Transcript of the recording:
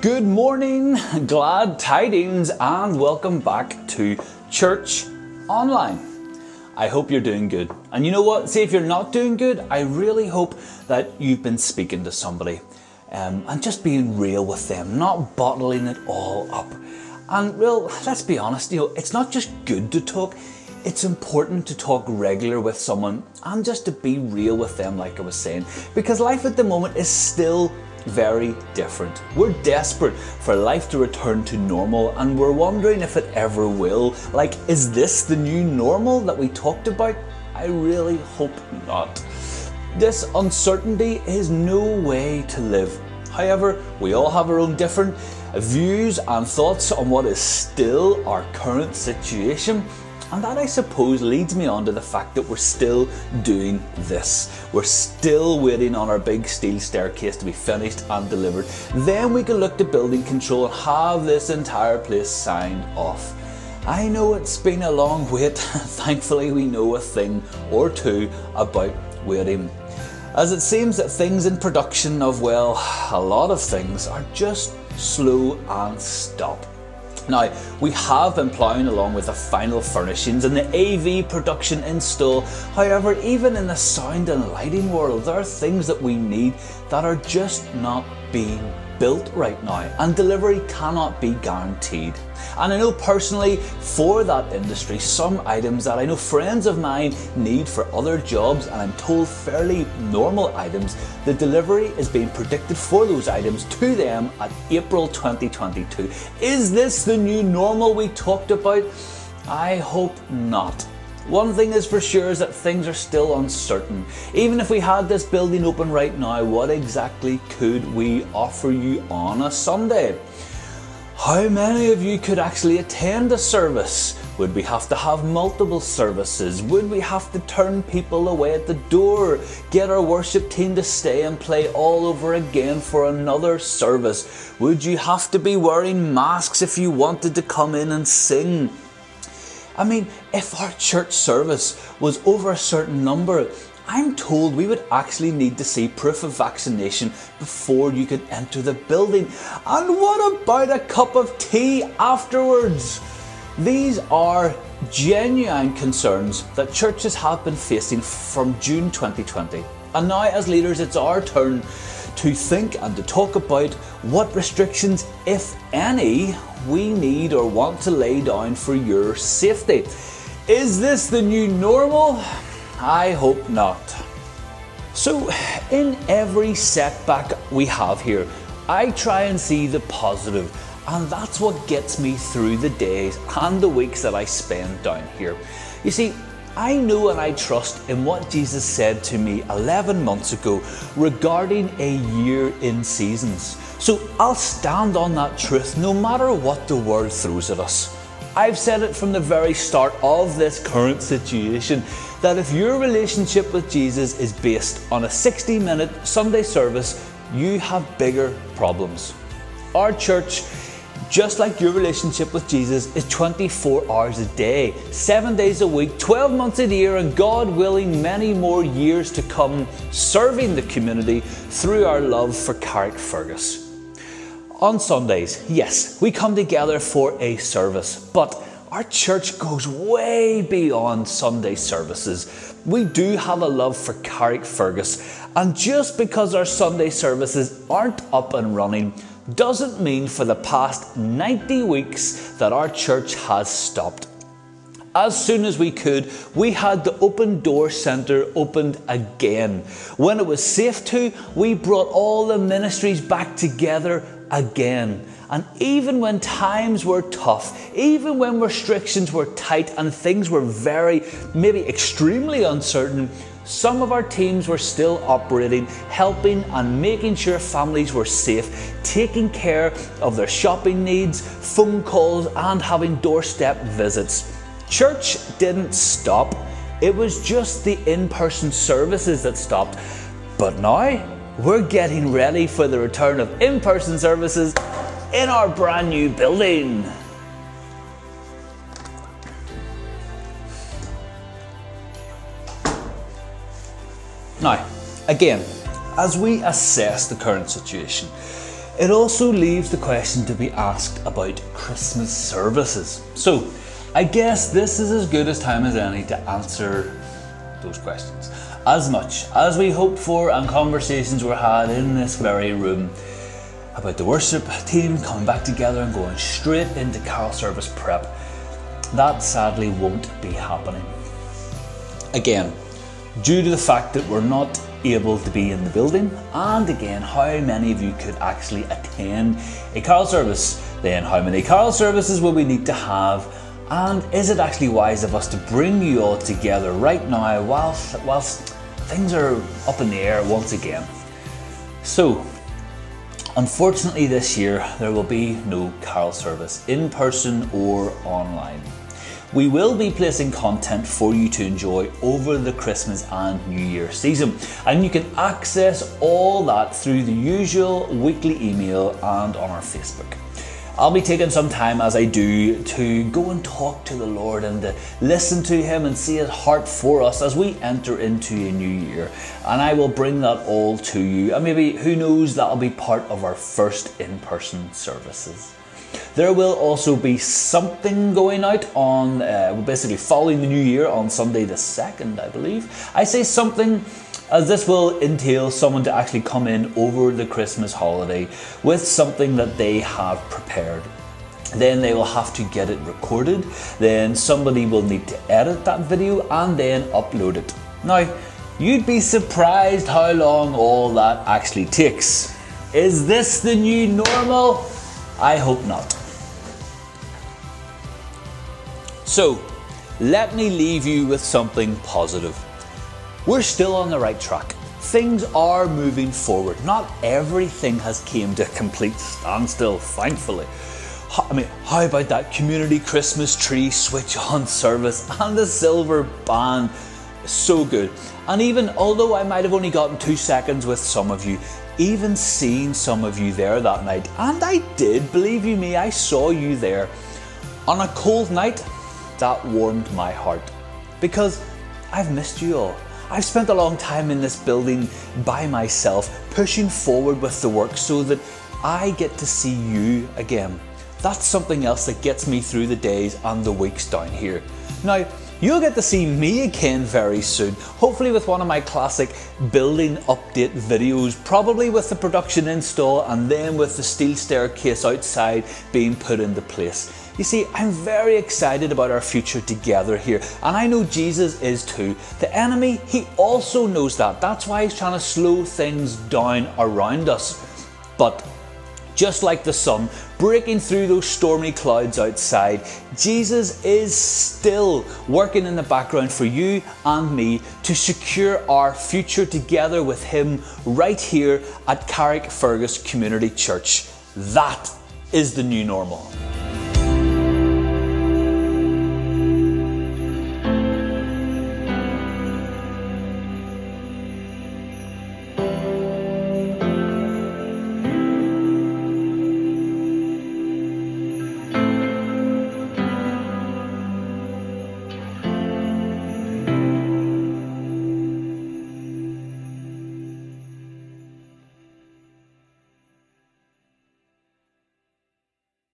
Good morning, glad tidings, and welcome back to Church Online. I hope you're doing good. And you know what? See, if you're not doing good, I really hope that you've been speaking to somebody um, and just being real with them, not bottling it all up. And well, let's be honest, you know, it's not just good to talk, it's important to talk regular with someone and just to be real with them, like I was saying, because life at the moment is still very different. We're desperate for life to return to normal and we're wondering if it ever will. Like, is this the new normal that we talked about? I really hope not. This uncertainty is no way to live. However, we all have our own different views and thoughts on what is still our current situation and that, I suppose, leads me on to the fact that we're still doing this. We're still waiting on our big steel staircase to be finished and delivered. Then we can look to building control and have this entire place signed off. I know it's been a long wait. Thankfully, we know a thing or two about waiting. As it seems that things in production of, well, a lot of things are just slow and stop. Now, we have been ploughing along with the final furnishings and the AV production install. However, even in the sound and lighting world, there are things that we need that are just not being built right now, and delivery cannot be guaranteed. And I know personally for that industry, some items that I know friends of mine need for other jobs, and I'm told fairly normal items, the delivery is being predicted for those items to them at April 2022. Is this the new normal we talked about? I hope not. One thing is for sure is that things are still uncertain. Even if we had this building open right now, what exactly could we offer you on a Sunday? How many of you could actually attend a service? Would we have to have multiple services? Would we have to turn people away at the door? Get our worship team to stay and play all over again for another service? Would you have to be wearing masks if you wanted to come in and sing? I mean, if our church service was over a certain number, I'm told we would actually need to see proof of vaccination before you could enter the building. And what about a cup of tea afterwards? These are genuine concerns that churches have been facing from June 2020. And now, as leaders, it's our turn to think and to talk about what restrictions, if any, we need or want to lay down for your safety. Is this the new normal? I hope not. So, in every setback we have here, I try and see the positive, and that's what gets me through the days and the weeks that I spend down here. You see, I know and I trust in what Jesus said to me 11 months ago regarding a year in seasons. So I'll stand on that truth no matter what the world throws at us. I've said it from the very start of this current situation that if your relationship with Jesus is based on a 60 minute Sunday service, you have bigger problems. Our church just like your relationship with Jesus is 24 hours a day, 7 days a week, 12 months a year, and God willing, many more years to come, serving the community through our love for Carrickfergus. On Sundays, yes, we come together for a service, but our church goes way beyond Sunday services. We do have a love for Carrickfergus, and just because our Sunday services aren't up and running, doesn't mean for the past 90 weeks that our church has stopped. As soon as we could, we had the Open Door Centre opened again. When it was safe to, we brought all the ministries back together again. And even when times were tough, even when restrictions were tight and things were very, maybe extremely uncertain, some of our teams were still operating, helping and making sure families were safe, taking care of their shopping needs, phone calls, and having doorstep visits. Church didn't stop, it was just the in person services that stopped. But now we're getting ready for the return of in person services in our brand new building. Now, again, as we assess the current situation, it also leaves the question to be asked about Christmas services. So, I guess this is as good a time as any to answer those questions. As much as we hoped for and conversations were had in this very room about the worship team coming back together and going straight into carol service prep, that sadly won't be happening. Again, due to the fact that we're not able to be in the building, and again, how many of you could actually attend a carol service, then how many carol services will we need to have, and is it actually wise of us to bring you all together right now whilst, whilst things are up in the air once again? So, unfortunately, this year there will be no carol service in person or online. We will be placing content for you to enjoy over the Christmas and New Year season, and you can access all that through the usual weekly email and on our Facebook. I'll be taking some time as I do to go and talk to the Lord and to listen to Him and see His heart for us as we enter into a new year. And I will bring that all to you. And maybe, who knows, that'll be part of our first in person services. There will also be something going out on, uh, basically following the new year on Sunday the 2nd, I believe. I say something as this will entail someone to actually come in over the Christmas holiday with something that they have prepared. Then they will have to get it recorded, then somebody will need to edit that video and then upload it. Now, you'd be surprised how long all that actually takes. Is this the new normal? I hope not. So, let me leave you with something positive. We're still on the right track. Things are moving forward. Not everything has came to a complete standstill, thankfully. I mean, how about that community Christmas tree switch on service and the silver band? So good. And even although I might have only gotten two seconds with some of you, even seeing some of you there that night, and I did, believe you me, I saw you there. On a cold night, that warmed my heart because I've missed you all. I've spent a long time in this building by myself, pushing forward with the work so that I get to see you again. That's something else that gets me through the days and the weeks down here. Now, you'll get to see me again very soon, hopefully with one of my classic building update videos, probably with the production install and then with the steel staircase outside being put into place. You see, I'm very excited about our future together here, and I know Jesus is too. The enemy, he also knows that. That's why he's trying to slow things down around us. But just like the sun breaking through those stormy clouds outside, Jesus is still working in the background for you and me to secure our future together with Him right here at Carrickfergus Community Church. That is the new normal.